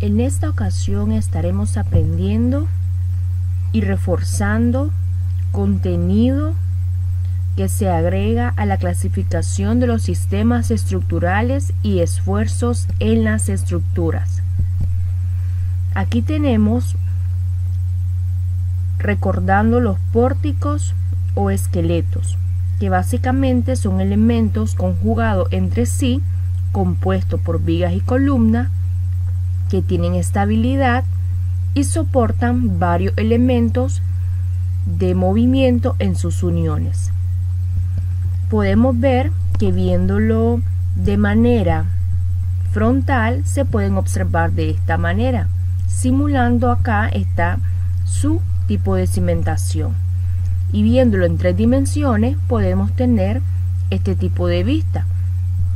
En esta ocasión estaremos aprendiendo y reforzando contenido que se agrega a la clasificación de los sistemas estructurales y esfuerzos en las estructuras. Aquí tenemos recordando los pórticos o esqueletos, que básicamente son elementos conjugados entre sí, compuestos por vigas y columnas, que tienen estabilidad y soportan varios elementos de movimiento en sus uniones. Podemos ver que viéndolo de manera frontal se pueden observar de esta manera, simulando acá está su tipo de cimentación. Y viéndolo en tres dimensiones podemos tener este tipo de vista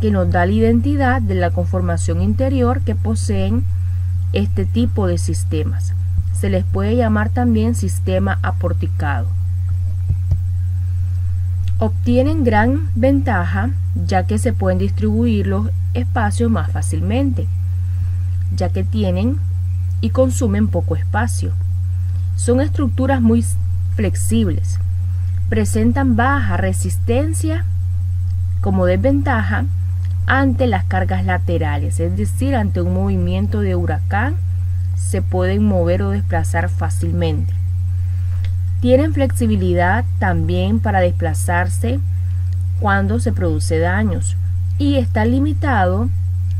que nos da la identidad de la conformación interior que poseen este tipo de sistemas. Se les puede llamar también sistema aporticado. Obtienen gran ventaja ya que se pueden distribuir los espacios más fácilmente, ya que tienen y consumen poco espacio. Son estructuras muy flexibles, presentan baja resistencia como desventaja ante las cargas laterales, es decir, ante un movimiento de huracán se pueden mover o desplazar fácilmente. Tienen flexibilidad también para desplazarse cuando se produce daños y está limitado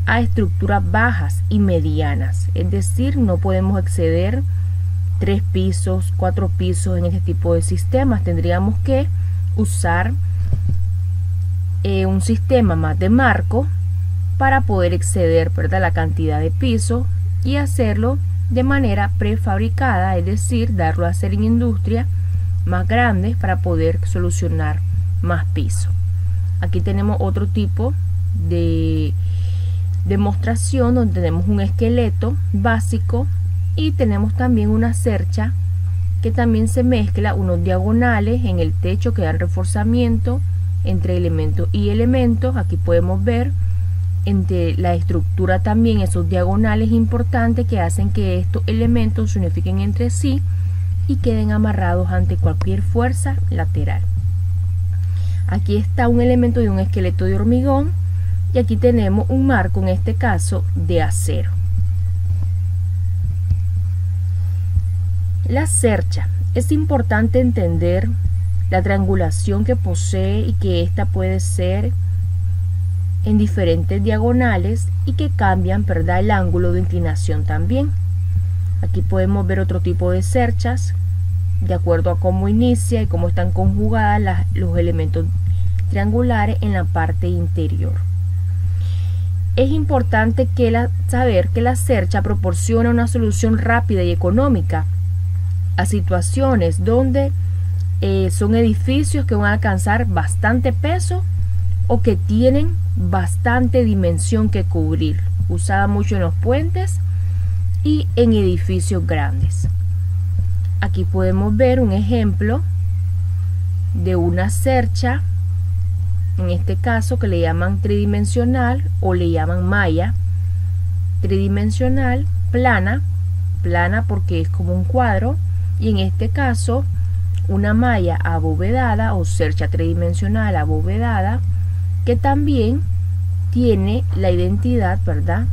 a estructuras bajas y medianas, es decir, no podemos exceder tres pisos, cuatro pisos en este tipo de sistemas. Tendríamos que usar eh, un sistema más de marco para poder exceder la cantidad de piso y hacerlo de manera prefabricada, es decir, darlo a hacer en industria más grandes para poder solucionar más piso. Aquí tenemos otro tipo de demostración donde tenemos un esqueleto básico y tenemos también una cercha que también se mezcla unos diagonales en el techo que dan reforzamiento entre elemento y elemento. Aquí podemos ver entre la estructura también esos diagonales importantes que hacen que estos elementos se unifiquen entre sí y queden amarrados ante cualquier fuerza lateral. Aquí está un elemento de un esqueleto de hormigón y aquí tenemos un marco en este caso de acero. La cercha. Es importante entender la triangulación que posee y que ésta puede ser en diferentes diagonales y que cambian ¿verdad? el ángulo de inclinación también. Aquí podemos ver otro tipo de cerchas de acuerdo a cómo inicia y cómo están conjugadas los elementos triangulares en la parte interior. Es importante que saber que la cercha proporciona una solución rápida y económica a situaciones donde eh, son edificios que van a alcanzar bastante peso o que tienen bastante dimensión que cubrir, usada mucho en los puentes y en edificios grandes. Aquí podemos ver un ejemplo de una cercha, en este caso que le llaman tridimensional o le llaman malla, tridimensional, plana, plana porque es como un cuadro, y en este caso una malla abovedada o cercha tridimensional abovedada que también tiene la identidad, ¿verdad?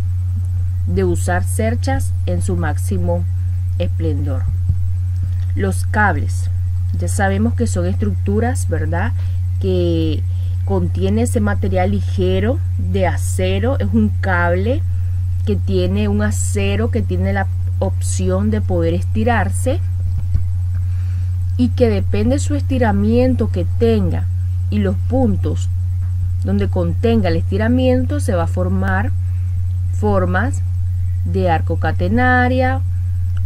De usar cerchas en su máximo esplendor. Los cables, ya sabemos que son estructuras, ¿verdad? Que contiene ese material ligero de acero, es un cable que tiene un acero que tiene la opción de poder estirarse y que depende su estiramiento que tenga y los puntos donde contenga el estiramiento se va a formar formas de arco catenaria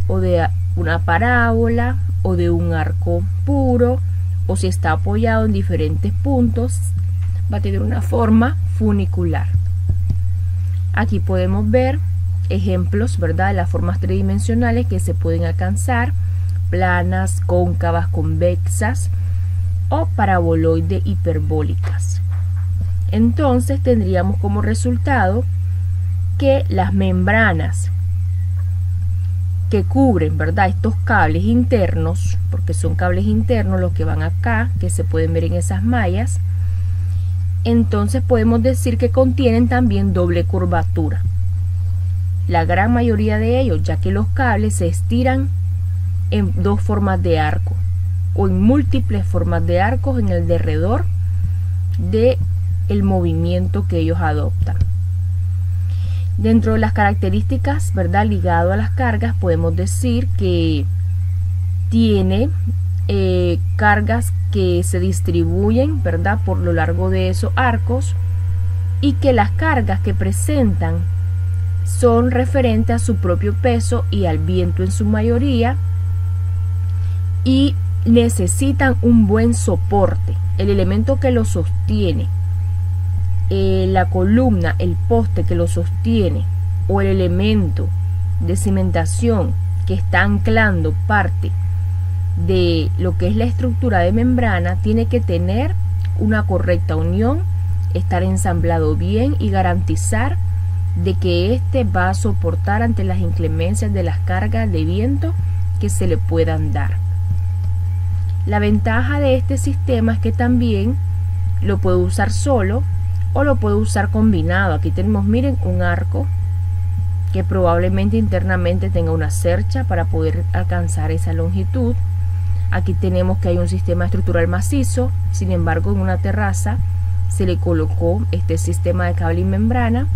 o de una parábola o de un arco puro o si está apoyado en diferentes puntos va a tener una forma funicular. Aquí podemos ver ejemplos verdad de las formas tridimensionales que se pueden alcanzar planas, cóncavas, convexas o paraboloide hiperbólicas. Entonces tendríamos como resultado que las membranas que cubren, ¿verdad? Estos cables internos, porque son cables internos los que van acá, que se pueden ver en esas mallas. Entonces podemos decir que contienen también doble curvatura. La gran mayoría de ellos, ya que los cables se estiran en dos formas de arco o en múltiples formas de arcos en el derredor de el movimiento que ellos adoptan. Dentro de las características, ¿verdad? Ligado a las cargas, podemos decir que tiene eh, cargas que se distribuyen, ¿verdad? Por lo largo de esos arcos y que las cargas que presentan son referentes a su propio peso y al viento en su mayoría y necesitan un buen soporte, el elemento que lo sostiene eh, la columna, el poste que lo sostiene o el elemento de cimentación que está anclando parte de lo que es la estructura de membrana tiene que tener una correcta unión, estar ensamblado bien y garantizar de que éste va a soportar ante las inclemencias de las cargas de viento que se le puedan dar. La ventaja de este sistema es que también lo puedo usar solo o lo puedo usar combinado. Aquí tenemos, miren, un arco que probablemente internamente tenga una cercha para poder alcanzar esa longitud. Aquí tenemos que hay un sistema estructural macizo, sin embargo en una terraza se le colocó este sistema de cable y membrana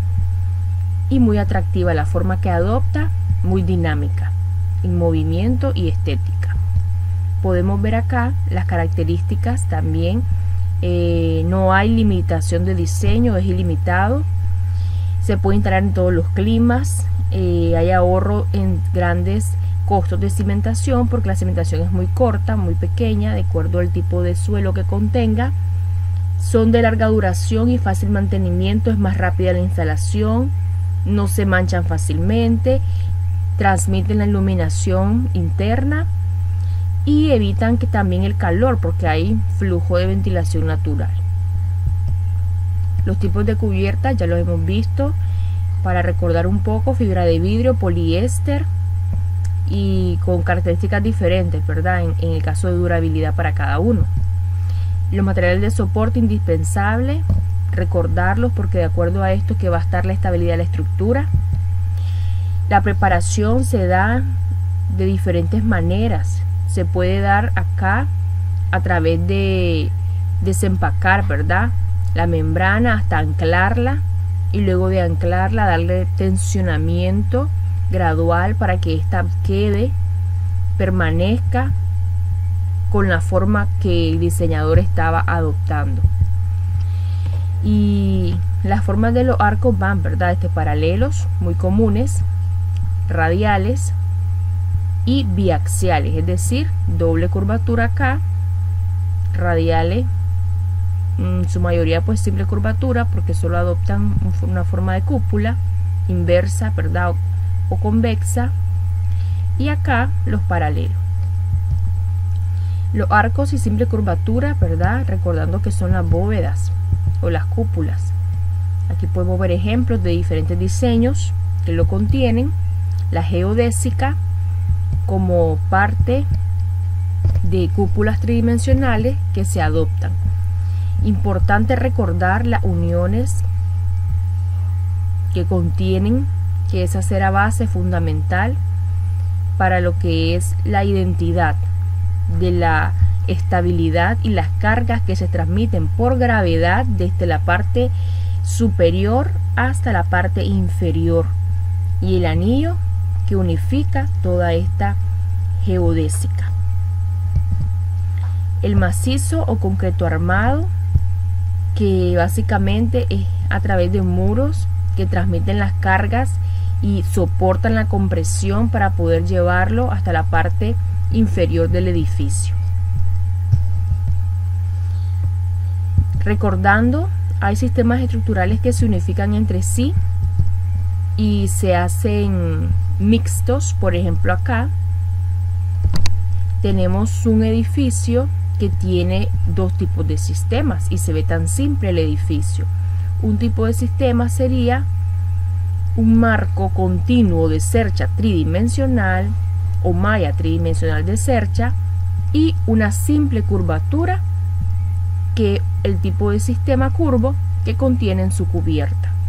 y muy atractiva la forma que adopta, muy dinámica, en movimiento y estética. Podemos ver acá las características también eh, no hay limitación de diseño, es ilimitado. Se puede instalar en todos los climas. Eh, hay ahorro en grandes costos de cimentación porque la cimentación es muy corta, muy pequeña, de acuerdo al tipo de suelo que contenga. Son de larga duración y fácil mantenimiento, es más rápida la instalación, no se manchan fácilmente, transmiten la iluminación interna y evitan que también el calor porque hay flujo de ventilación natural. Los tipos de cubiertas ya los hemos visto para recordar un poco fibra de vidrio, poliéster y con características diferentes, ¿verdad? En, en el caso de durabilidad para cada uno. Los materiales de soporte indispensable, recordarlos porque de acuerdo a esto que va a estar la estabilidad de la estructura. La preparación se da de diferentes maneras se puede dar acá a través de desempacar, ¿verdad? La membrana hasta anclarla y luego de anclarla darle tensionamiento gradual para que ésta quede, permanezca con la forma que el diseñador estaba adoptando. Y las formas de los arcos van, ¿verdad? Este, paralelos, muy comunes, radiales, y biaxiales, es decir, doble curvatura acá, radiales, en su mayoría pues simple curvatura porque solo adoptan una forma de cúpula inversa, ¿verdad? O, convexa y acá los paralelos. Los arcos y simple curvatura, ¿verdad? Recordando que son las bóvedas o las cúpulas. Aquí podemos ver ejemplos de diferentes diseños que lo contienen. La geodésica, como parte de cúpulas tridimensionales que se adoptan. Importante recordar las uniones que contienen, que esa será base fundamental para lo que es la identidad de la estabilidad y las cargas que se transmiten por gravedad desde la parte superior hasta la parte inferior y el anillo que unifica toda esta geodésica. El macizo o concreto armado, que básicamente es a través de muros que transmiten las cargas y soportan la compresión para poder llevarlo hasta la parte inferior del edificio. Recordando, hay sistemas estructurales que se unifican entre sí y se hacen mixtos, por ejemplo acá tenemos un edificio que tiene dos tipos de sistemas y se ve tan simple el edificio. Un tipo de sistema sería un marco continuo de cercha tridimensional o malla tridimensional de cercha y una simple curvatura que el tipo de sistema curvo que contiene en su cubierta.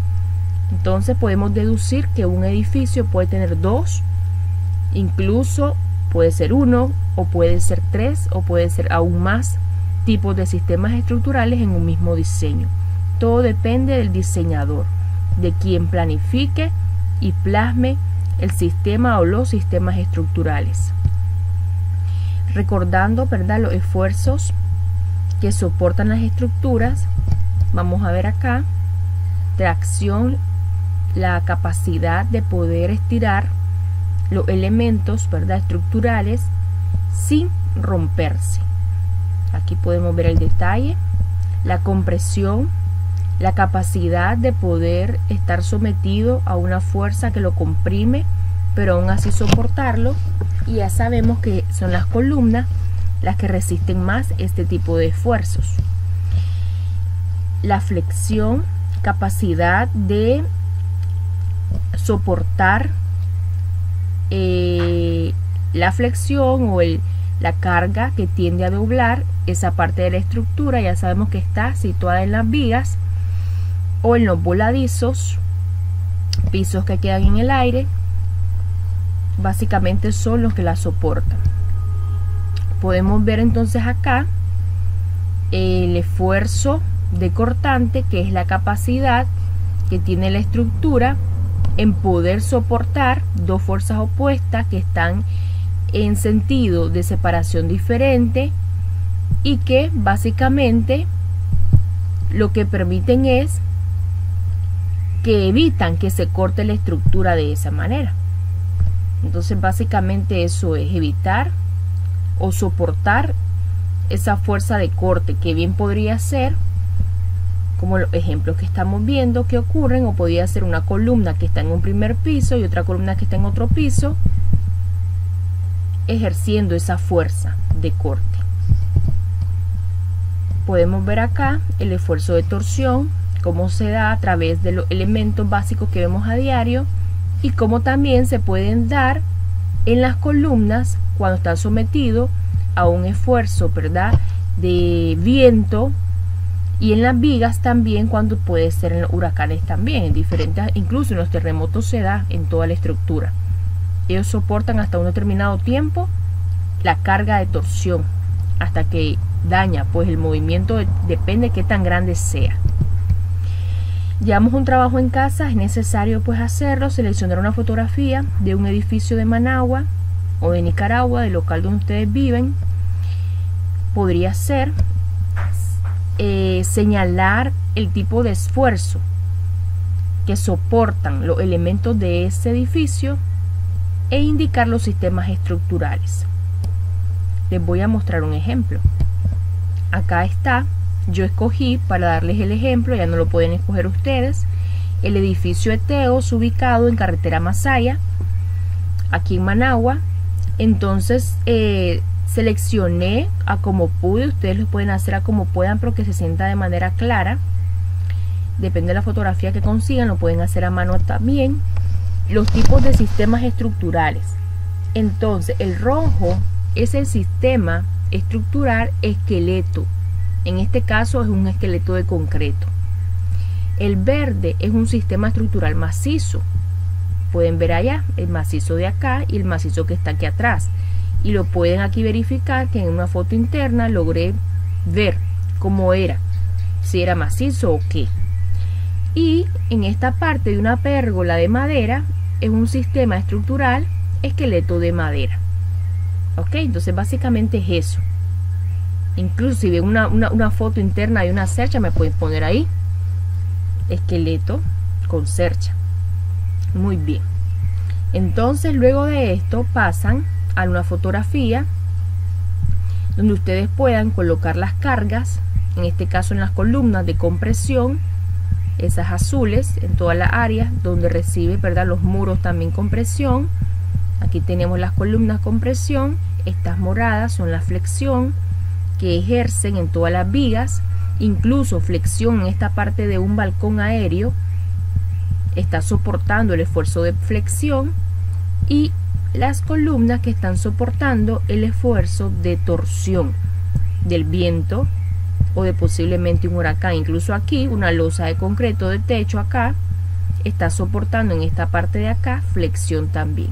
Entonces podemos deducir que un edificio puede tener dos, incluso puede ser uno o puede ser tres o puede ser aún más tipos de sistemas estructurales en un mismo diseño. Todo depende del diseñador, de quien planifique y plasme el sistema o los sistemas estructurales. Recordando ¿verdad? los esfuerzos que soportan las estructuras, vamos a ver acá, tracción, la capacidad de poder estirar los elementos ¿verdad? estructurales sin romperse. Aquí podemos ver el detalle, la compresión, la capacidad de poder estar sometido a una fuerza que lo comprime, pero aún así soportarlo. Y ya sabemos que son las columnas las que resisten más este tipo de esfuerzos. La flexión, capacidad de soportar eh, la flexión o la carga que tiende a doblar esa parte de la estructura. Ya sabemos que está situada en las vigas o en los voladizos pisos que quedan en el aire básicamente son los que la soportan. Podemos ver entonces acá el esfuerzo de cortante que es la capacidad que tiene la estructura en poder soportar dos fuerzas opuestas que están en sentido de separación diferente y que básicamente lo que permiten es que evitan que se corte la estructura de esa manera. Entonces básicamente eso es evitar o soportar esa fuerza de corte que bien podría ser como los ejemplos que estamos viendo que ocurren o podría ser una columna que está en un primer piso y otra columna que está en otro piso ejerciendo esa fuerza de corte. Podemos ver acá el esfuerzo de torsión, cómo se da a través de los elementos básicos que vemos a diario y cómo también se pueden dar en las columnas cuando están sometidos a un esfuerzo, ¿verdad? De viento y en las vigas también cuando puede ser en los huracanes también, en diferentes, incluso en los terremotos se da en toda la estructura. Ellos soportan hasta un determinado tiempo la carga de torsión hasta que daña, pues el movimiento depende de qué tan grande sea. Llevamos un trabajo en casa, es necesario pues hacerlo, seleccionar una fotografía de un edificio de Managua o de Nicaragua, del local donde ustedes viven. Podría ser eh, señalar el tipo de esfuerzo que soportan los elementos de ese edificio e indicar los sistemas estructurales. Les voy a mostrar un ejemplo. Acá está, yo escogí para darles el ejemplo, ya no lo pueden escoger ustedes, el edificio Eteos ubicado en carretera Masaya, aquí en Managua. Entonces eh, seleccioné a como pude, ustedes lo pueden hacer a como puedan, pero que se sienta de manera clara. Depende de la fotografía que consigan, lo pueden hacer a mano también los tipos de sistemas estructurales. Entonces, el rojo es el sistema estructural esqueleto. En este caso es un esqueleto de concreto. El verde es un sistema estructural macizo. Pueden ver allá el macizo de acá y el macizo que está aquí atrás. Y lo pueden aquí verificar que en una foto interna logré ver cómo era, si era macizo o qué. Y en esta parte de una pérgola de madera es un sistema estructural esqueleto de madera. ¿Ok? Entonces básicamente es eso. Inclusive una, una, foto interna de una cercha me pueden poner ahí. Esqueleto con cercha. Muy bien. Entonces luego de esto pasan a una fotografía donde ustedes puedan colocar las cargas, en este caso en las columnas de compresión esas azules en toda la área donde recibe ¿verdad? los muros también compresión aquí tenemos las columnas compresión estas moradas son la flexión que ejercen en todas las vigas incluso flexión en esta parte de un balcón aéreo está soportando el esfuerzo de flexión y las columnas que están soportando el esfuerzo de torsión del viento o de posiblemente un huracán. Incluso aquí una losa de concreto de techo acá está soportando en esta parte de acá flexión también.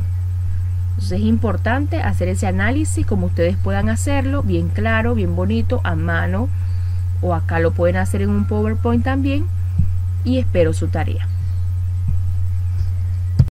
Entonces es importante hacer ese análisis como ustedes puedan hacerlo, bien claro, bien bonito, a mano o acá lo pueden hacer en un PowerPoint también y espero su tarea.